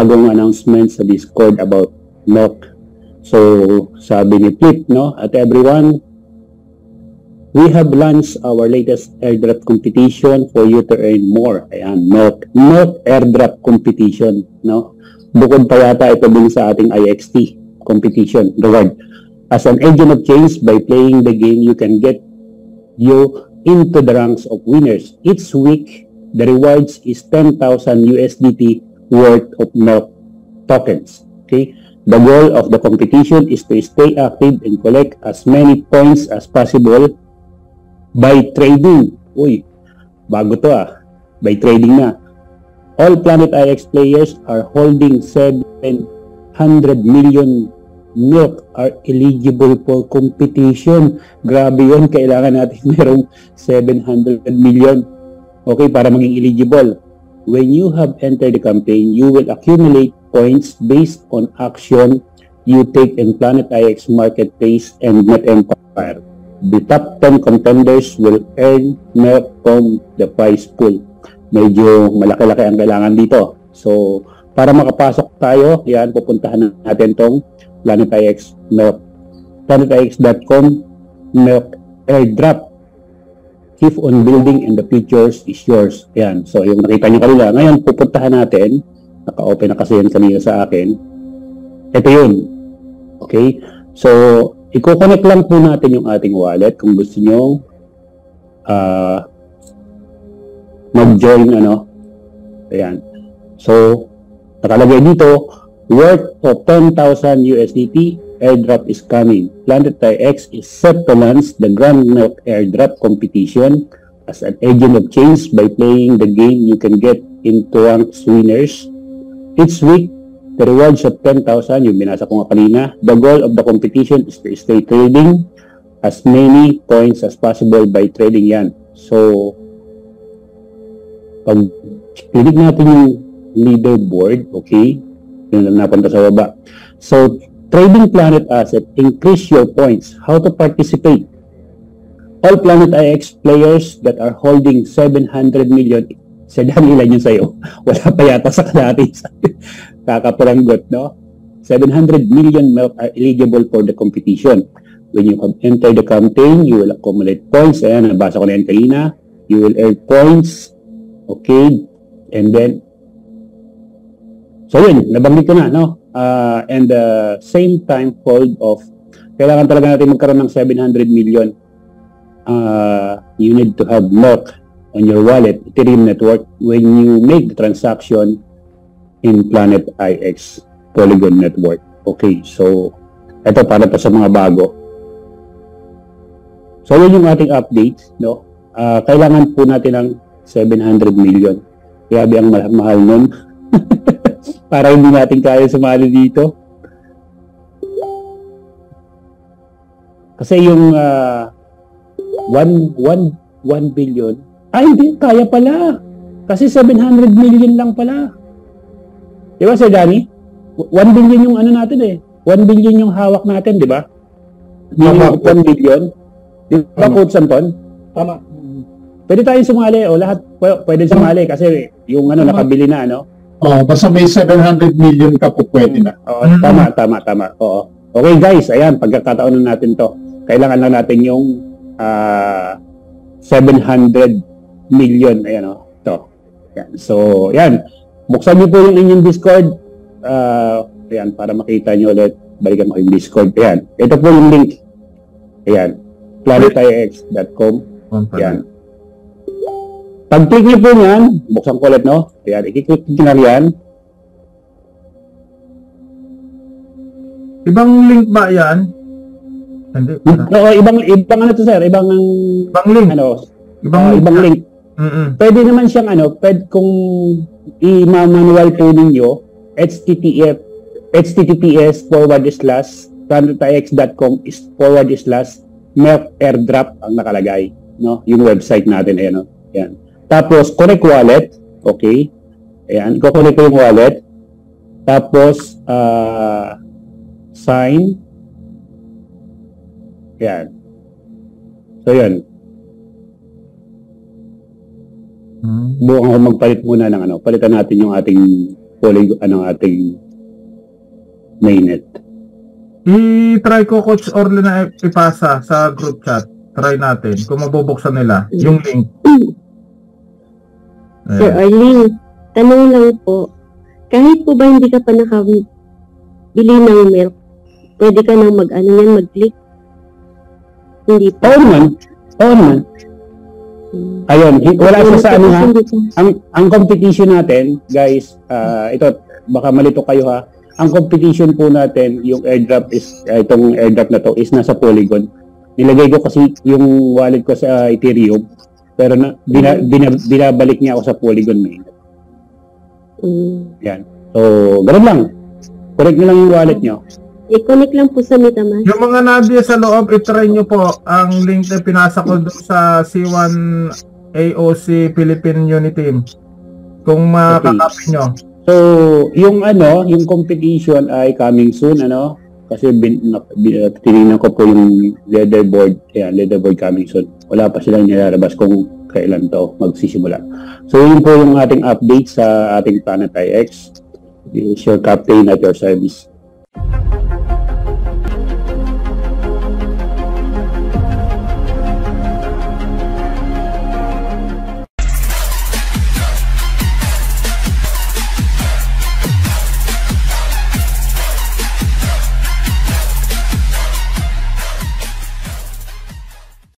bagong announcement sa Discord about NOC. So, sabi ni Flip, no, at everyone, we have launched our latest airdrop competition for you to earn more. Ayan, NOC, NOC airdrop competition, no? Bukod pa yata ito din sa ating IXT competition reward. As an agent of change, by playing the game, you can get you into the ranks of winners. Each week, the rewards is 10,000 USDT worth of milk tokens. Okay? The goal of the competition is to stay active and collect as many points as possible by trading. Uy, bago to ah. By trading na. All Planet IX players are holding 700 million milk are eligible for competition. Grabe yun. Kailangan natin merong 700 million. Okay, para maging eligible. When you have entered the campaign, you will accumulate points based on action you take in Planet IX Marketplace and Net Empire. The top 10 contenders will earn milk from the prize pool. Medyo malaki-laki ang kailangan dito. So, para makapasok tayo, yan, pupuntahan natin tong Planet IX milk. PlanetIX.com milk airdrop keep on building and the futures is yours. Yan. So, yung nakita nyo kanila. Ngayon, pupuntahan natin. Naka-open na kasi yan kanina sa akin. Ito yun. Okay? So, i-connect lang po natin yung ating wallet kung gusto nyo uh, mag-join ano. Ayan. So, nakalagay dito, worth of 10,000 USDT airdrop is coming. Planet X is set to launch the Grand Milk airdrop competition. As an agent of change, by playing the game, you can get into ranks winners. Each week, the rewards of 10,000, yung binasa ko nga kanina. The goal of the competition is to stay trading as many points as possible by trading yan. So, pag click natin yung leaderboard, okay, yun na napunta sa baba. So, Trading Planet Asset, increase your points. How to participate? All Planet IX players that are holding 700 million, sadyan ilan yun sa'yo. Wala pa yata sa kalahati. Kakapuranggot, no? 700 million milk are eligible for the competition. When you have entered the campaign, you will accumulate points. Ayan, nabasa ko na yan kanina. You will earn points. Okay. And then, so yun, nabanggit ko na, no? Uh, and the same time hold of kailangan talaga natin magkaroon ng 700 million uh, you need to have NOC on your wallet, Ethereum network when you make the transaction in Planet IX Polygon network. Okay, so ito para to sa mga bago. So yun yung ating update, no? Uh, kailangan po natin ng 700 million. Grabe ang mahal nun. para hindi natin kaya sumali dito. Kasi yung uh, 1, 1, 1 billion, ay hindi, kaya pala. Kasi 700 million lang pala. Di ba, Sir Danny? 1 billion yung ano natin eh. 1 billion yung hawak natin, di ba? Minimum 1 billion. Di ba, Coach Anton? Tama. Pwede tayong sumali o lahat pwede sumali kasi yung ano nakabili na ano. Oh, basta may 700 million ka po pwede na. Oo, mm-hmm. tama, tama, tama. Oo. Okay guys, ayan, pagkakataon na natin to. Kailangan lang natin yung uh, ah, 700 million. Ayan o, oh, to. Ayan. So, ayan. Buksan niyo po yung inyong Discord. Uh, ayan, para makita niyo ulit. Balikan mo yung Discord. Ayan. Ito po yung link. Ayan. planetix.com. Ayan. Pag-click niyo po yan, buksan ko ulit, no? Ayan, i-click niyo na yan. Ibang link ba yan? Hindi. Oo, ibang, ibang ano to, sir? Ibang, ibang link. Ano? Ibang, uh, ibang link. Mm-mm. Pwede naman siyang ano, pwede kung i-manual po ninyo, https https forward slash planetix.com is forward slash milk airdrop ang nakalagay no yung website natin ayan no yan tapos, connect wallet. Okay. Ayan. Iko-connect ko yung wallet. Tapos, uh, sign. Ayan. So, yan. Hmm. Buong ako magpalit muna ng ano. Palitan natin yung ating poly, ano, ating mainnet. I-try ko Coach Orly na ipasa sa group chat. Try natin kung mabubuksan nila yung link. Sir Ayan. Arlene, tanong lang po, kahit po ba hindi ka pa nakabili ng milk, pwede ka nang mag-ano yan, mag-click? Hindi Oo pa. naman. Oo naman. Hmm. Ayun, wala siya sa ano ha. Ang, ang competition natin, guys, ah, ito, baka malito kayo ha. Ang competition po natin, yung airdrop is, ah, itong airdrop na to, is nasa Polygon. Nilagay ko kasi yung wallet ko sa Ethereum, pero na, bina, bina- binabalik niya ako sa Polygon main. Hmm. So, ganun lang. Correct nyo lang yung wallet nyo. I-connect lang po sa MetaMask. Yung mga nadia sa loob, itry nyo po ang link na pinasa ko doon sa C1 AOC Philippine Unity Team. Kung makakapin nyo. So, yung ano, yung competition ay coming soon, ano? Kasi bin, na, bin, uh, tinignan ko po yung leaderboard, yeah, leaderboard coming soon. Wala pa silang nilalabas kung kailan to magsisimula. So, yun po yung ating update sa ating Planet IX. This is your captain at your service.